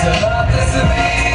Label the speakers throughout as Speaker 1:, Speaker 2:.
Speaker 1: Sabah tasbih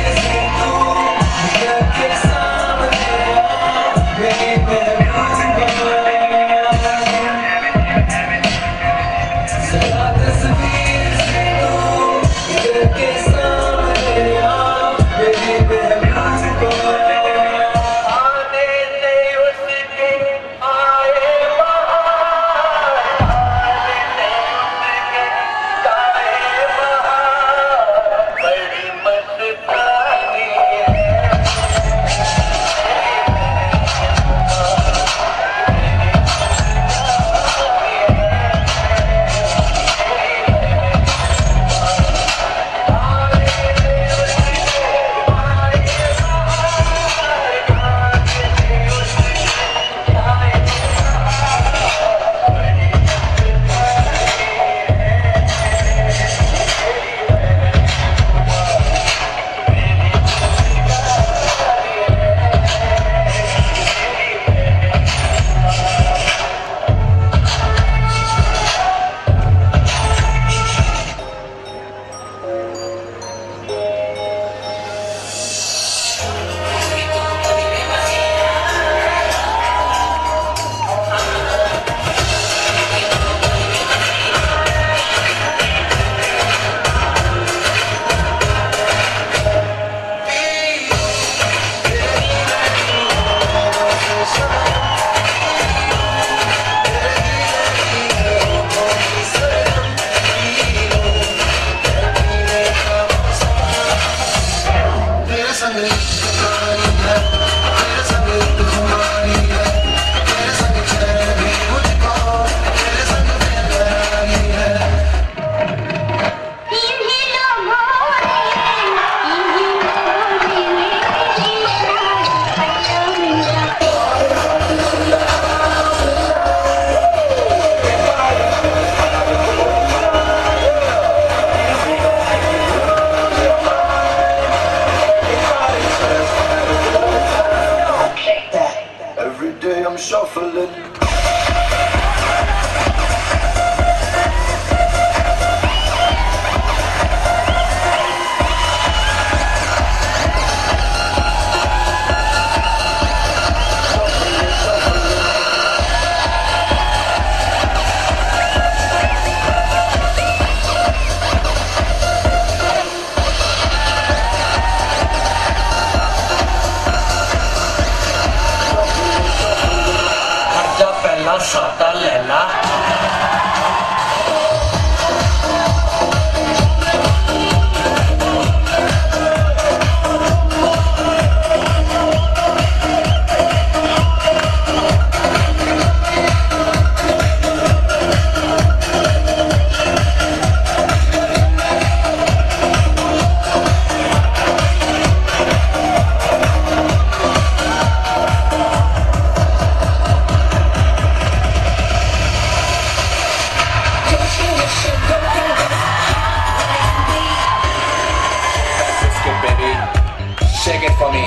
Speaker 1: Shake it for me.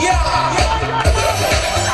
Speaker 1: Yeah!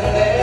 Speaker 2: 내